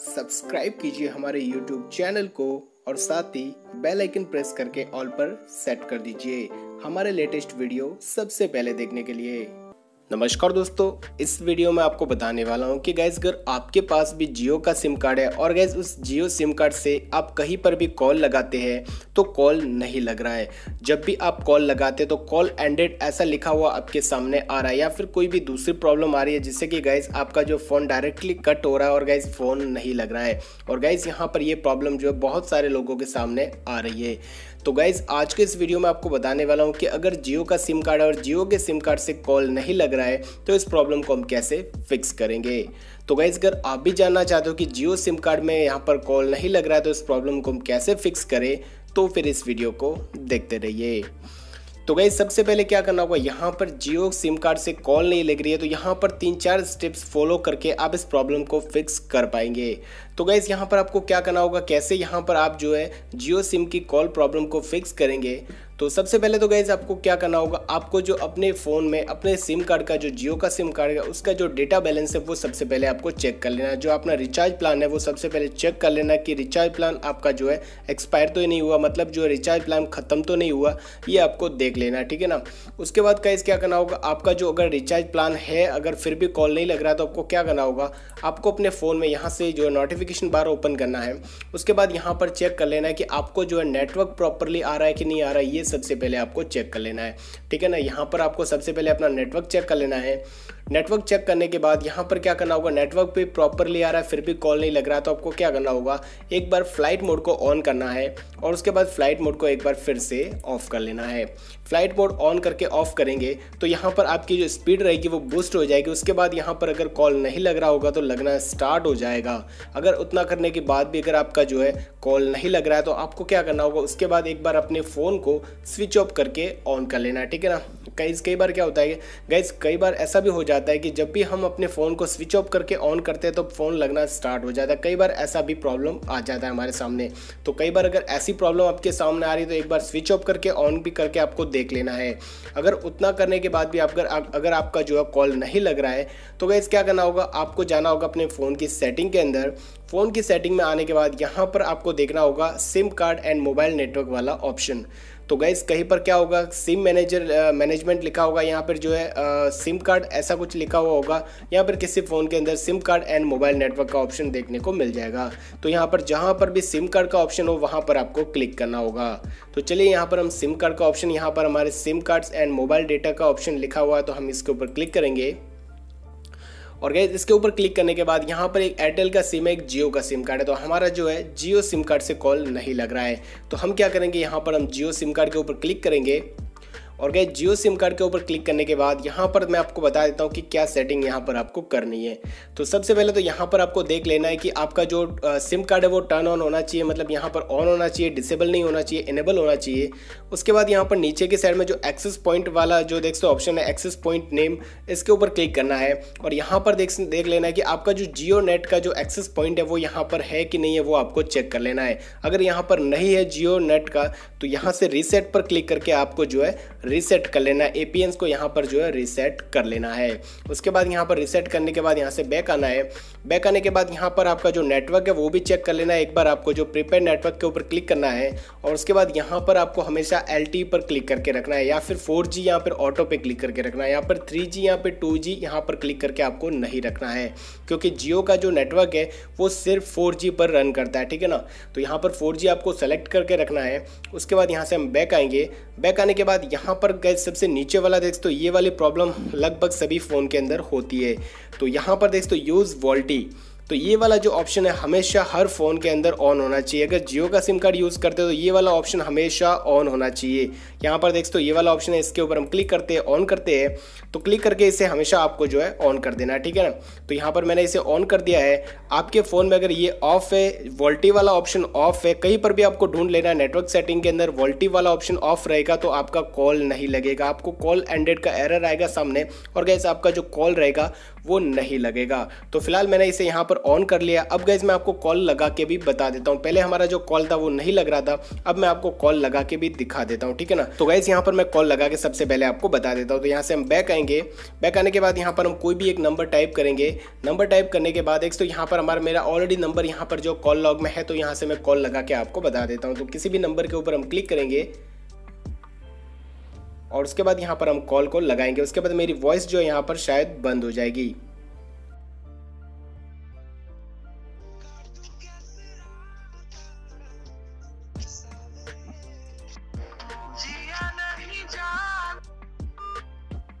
Subscribe कीजिए हमारे YouTube channel को और साथ ही बेल आइकन प्रेस करके ऑल पर सेट कर दीजिए हमारे लेटेस्ट वीडियो सबसे पहले देखने के लिए। नमस्कार दोस्तों, इस वीडियो में आपको बताने वाला हूँ कि गैस अगर आपके पास भी जियो का सिम कार्ड है और गैस उस जियो सिम कार्ड से आप कहीं पर भी कॉल लगाते हैं तो कॉल नहीं लग रहा है। जब भी आप कॉल लगाते हैं तो कॉल एंडेड ऐसा लिखा हुआ आपके सामने आ रहा है या फिर कोई भी दूसरी प्रॉब्लम आ रही है, जिससे कि गैस आपका जो फ़ोन डायरेक्टली कट हो रहा है और गैस फ़ोन नहीं लग रहा है। और गैस यहाँ पर ये प्रॉब्लम जो है, बहुत सारे लोगों के सामने आ रही है। तो गाइज़ आज के इस वीडियो में आपको बताने वाला हूँ कि अगर जियो का सिम कार्ड है और जियो के सिम कार्ड से कॉल नहीं लग रहा है तो इस प्रॉब्लम को हम कैसे फिक्स करेंगे? तो गाइज़ अगर आप भी जानना चाहते हो कि जियो सिम कार्ड में यहाँ पर कॉल नहीं लग रहा है तो इस प्रॉब्लम को हम कैसे फिक्स करें तो फिर इस वीडियो को देखते रहिए। तो गई सबसे पहले क्या करना होगा, यहाँ पर जियो सिम कार्ड से कॉल नहीं लग रही है तो यहाँ पर तीन चार स्टेप्स फॉलो करके आप इस प्रॉब्लम को फिक्स कर पाएँगे। तो गैस यहाँ पर आपको क्या करना होगा? कैसे यहाँ पर आप जो है जियो सिम की कॉल प्रॉब्लम को फिक्स करेंगे? तो सबसे पहले तो गैस आपको क्या करना होगा? आपको जो अपने फ़ोन में, अपने सिम कार्ड का जो जियो का सिम कार्ड है, उसका जो डेटा बैलेंस है, वो सबसे पहले आपको चेक कर लेना है। जो अपना रिचार्ज प्लान है, वो सबसे पहले चेक कर लेना कि रिचार्ज प्लान आपका जो है एक्सपायर तो नहीं हुआ मतलब जो रिचार्ज प्लान ख़त्म तो नहीं हुआ, ये आपको देख लेना ठीक है ना? उसके बाद गैस क्या करना होगा? आपका जो अगर रिचार्ज प्लान है, अगर फिर भी कॉल नहीं लग रहा तो आपको क्या करना होगा? आपको अपने फ़ोन में यहाँ से जो नोटिफिकेशन बार ओपन करना है। उसके बाद यहाँ पर चेक कर लेना है कि आपको जो है नेटवर्क प्रॉपरली आ रहा है कि नहीं आ रहा है, ये सबसे पहले आपको चेक कर लेना है। ठीक है ना? यहाँ पर आपको सबसे पहले अपना नेटवर्क चेक कर लेना है। नेटवर्क चेक करने के बाद यहाँ पर क्या करना होगा? नेटवर्क पे प्रॉपरली आ रहा है, फिर भी कॉल नहीं लग रहा तो आपको क्या करना होगा? एक बार फ़्लाइट मोड को ऑन करना है और उसके बाद फ़्लाइट मोड को एक बार फिर से ऑफ़ कर लेना है। फ़्लाइट मोड ऑन करके ऑफ़ करेंगे तो यहाँ पर आपकी जो स्पीड रहेगी वो बूस्ट हो जाएगी। उसके बाद यहाँ पर अगर कॉल नहीं लग रहा होगा तो लगना स्टार्ट हो जाएगा। अगर उतना करने के बाद भी अगर आपका जो है कॉल नहीं लग रहा है तो आपको क्या करना होगा? उसके बाद एक बार अपने फ़ोन को स्विच ऑफ़ करके ऑन कर लेना है ठीक है ना? कई कई बार क्या होता है गैस कई बार ऐसा भी हो जाता है कि जब भी हम अपने फ़ोन को स्विच ऑफ़ करके ऑन करते हैं तो फ़ोन लगना स्टार्ट हो जाता है। कई बार ऐसा भी प्रॉब्लम आ जाता है हमारे सामने। तो कई बार अगर ऐसी प्रॉब्लम आपके सामने आ रही है तो एक बार स्विच ऑफ़ करके ऑन भी करके आपको देख लेना है। अगर उतना करने के बाद भी अगर अगर आपका जो है कॉल नहीं लग रहा है तो गैस क्या करना होगा? आपको जाना होगा अपने फ़ोन की सेटिंग के अंदर। फ़ोन की सेटिंग में आने के बाद यहाँ पर आपको देखना होगा sim card and mobile network वाला ऑप्शन तो गैस कहीं पर क्या होगा? सिम मैनेजर मैनेजमेंट लिखा होगा, यहाँ पर जो है सिम कार्ड ऐसा कुछ लिखा हुआ होगा। यहाँ पर किसी फ़ोन के अंदर sim card and mobile network का ऑप्शन देखने को मिल जाएगा। तो यहाँ पर जहाँ पर भी सिम कार्ड का ऑप्शन हो, वहाँ पर आपको क्लिक करना होगा। तो चलिए, यहाँ पर हम सिम कार्ड का ऑप्शन यहाँ पर हमारे sim cards and mobile data का ऑप्शन लिखा हुआ है तो हम इसके ऊपर क्लिक करेंगे। और गैस, इसके ऊपर क्लिक करने के बाद यहाँ पर एक एयरटेल का सिम है एक जियो का सिम कार्ड है। तो हमारा जो है जियो सिम कार्ड से कॉल नहीं लग रहा है। तो हम क्या करेंगे, यहाँ पर हम जियो सिम कार्ड के ऊपर क्लिक करेंगे। और गए जियो सिम कार्ड के ऊपर क्लिक करने के बाद यहाँ पर मैं आपको बता देता हूँ कि क्या सेटिंग यहाँ पर आपको करनी है। तो सबसे पहले तो यहाँ पर आपको देख लेना है कि आपका जो सिम कार्ड है वो टर्न ऑन होना चाहिए मतलब यहाँ पर ऑन होना चाहिए, डिसेबल नहीं होना चाहिए, इनेबल होना चाहिए। उसके बाद यहाँ पर नीचे के साइड में जो एक्सेस पॉइंट वाला जो देख सकते ऑप्शन है, एक्सेस पॉइंट नेम, इसके ऊपर क्लिक करना है। और यहाँ पर देख देख लेना है कि आपका जो जियो नेट का जो एक्सेस पॉइंट है वो यहाँ पर है कि नहीं है, वो आपको चेक कर लेना है। अगर यहाँ पर नहीं है जियो नेट का तो यहाँ से रीसेट पर क्लिक करके आपको जो है रीसेट कर लेना है। एपीएंस को यहाँ पर जो है रीसेट कर लेना है। उसके बाद यहाँ पर रीसेट करने के बाद यहाँ से बैक आना है। बैक आने के बाद यहाँ पर आपका जो नेटवर्क है वो भी चेक कर लेना है। एक बार आपको जो प्रीपेड नेटवर्क के ऊपर क्लिक करना है और उसके बाद यहाँ पर आपको हमेशा एलटी पर क्लिक करके रखना है या फिर फोर जी यहाँ पर ऑटो पे क्लिक करके रखना है। यहाँ पर थ्री जी यहाँ पर टू जी यहाँ पर क्लिक करके आपको नहीं रखना है। क्योंकि जियो का जो नेटवर्क है वो सिर्फ़ फोर जी पर रन करता है, ठीक है ना? तो यहाँ पर फोर जी आपको सेलेक्ट करके रखना है। उसके बाद यहाँ से हम बैक आएँगे। बैक आने के बाद यहाँ पर गए सबसे नीचे वाला देख तो ये वाली प्रॉब्लम लगभग सभी फ़ोन के अंदर होती है। तो यहाँ पर देख तो यूज़ वॉल्टी तो ये वाला जो ऑप्शन है हमेशा हर फ़ोन के अंदर ऑन होना चाहिए। अगर जियो का सिम कार्ड यूज़ करते हो तो ये वाला ऑप्शन हमेशा ऑन होना चाहिए। यहाँ पर देख तो ये वाला ऑप्शन है, इसके ऊपर हम क्लिक करते हैं ऑन करते हैं। तो क्लिक करके इसे हमेशा आपको जो है ऑन कर देना है ठीक है ना? तो यहाँ पर मैंने इसे ऑन कर दिया है। आपके फ़ोन में अगर ये ऑफ़ है वोल्टी वाला ऑप्शन ऑफ़ है, कहीं पर भी आपको ढूंढ लेना है नेटवर्क सेटिंग के अंदर वोल्टी वाला ऑप्शन ऑफ़ रहेगा तो आपका कॉल नहीं लगेगा। आपको कॉल एंडेड का एरर आएगा सामने, और गैस आपका जो कॉल रहेगा, वो नहीं लगेगा। तो फ़िलहाल मैंने इसे यहाँ पर ऑन कर लिया। अब गैस मैं आपको कॉल लगा के भी बता देता हूँ। पहले हमारा जो कॉल था वो नहीं लग रहा था। अब मैं आपको कॉल लगा के भी दिखा देता हूँ, ठीक है ना? तो गैस यहाँ पर मैं कॉल लगा के सबसे पहले आपको बता देता हूँ। तो यहाँ से हम बैक आएँगे। बैक आने के बाद यहाँ पर हम कोई भी एक नंबर टाइप करेंगे। नंबर टाइप करने के बाद, एक तो यहाँ पर हमारा, मेरा ऑलरेडी नंबर यहाँ पर जो कॉल लॉग में है तो यहाँ से मैं कॉल लगा के आपको बता देता हूँ। तो किसी भी नंबर के ऊपर हम क्लिक करेंगे। और उसके बाद यहाँ पर हम कॉल को लगाएँगे। उसके बाद मेरी वॉइस जो यहाँ पर शायद बंद हो जाएगी।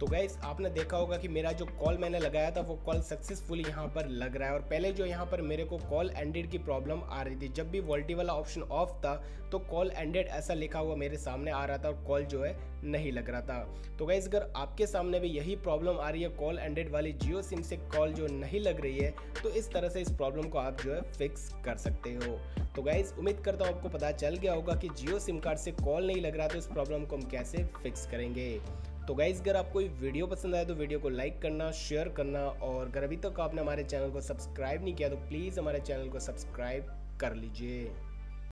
तो गैस आपने देखा होगा कि मेरा जो कॉल मैंने लगाया था, वो कॉल सक्सेसफुली यहाँ पर लग रहा है। और पहले जो यहाँ पर मेरे को कॉल एंडेड की प्रॉब्लम आ रही थी, जब भी वॉल्टी वाला ऑप्शन ऑफ़ था तो कॉल एंडेड ऐसा लिखा हुआ मेरे सामने आ रहा था और कॉल जो है नहीं लग रहा था। तो गाइज़ अगर आपके सामने भी यही प्रॉब्लम आ रही है कॉल एंडेड वाली जियो सिम से कॉल जो नहीं लग रही है तो इस तरह से इस प्रॉब्लम को आप जो है फिक्स कर सकते हो। तो गाइज़ उम्मीद करता हूँ आपको पता चल गया होगा कि जियो सिम कार्ड से कॉल नहीं लग रहा तो इस प्रॉब्लम को हम कैसे फिक्स करेंगे। तो गाइज़ अगर आपको ये वीडियो पसंद आए तो वीडियो को लाइक करना शेयर करना, और अगर अभी तक तो आपने हमारे चैनल को सब्सक्राइब नहीं किया तो प्लीज़ हमारे चैनल को सब्सक्राइब कर लीजिए।